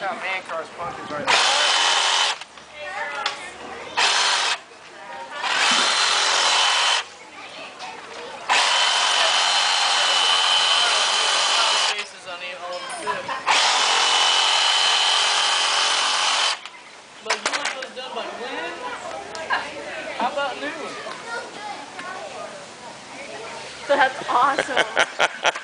how man cars pumpkins right there. Faces on the- that's awesome.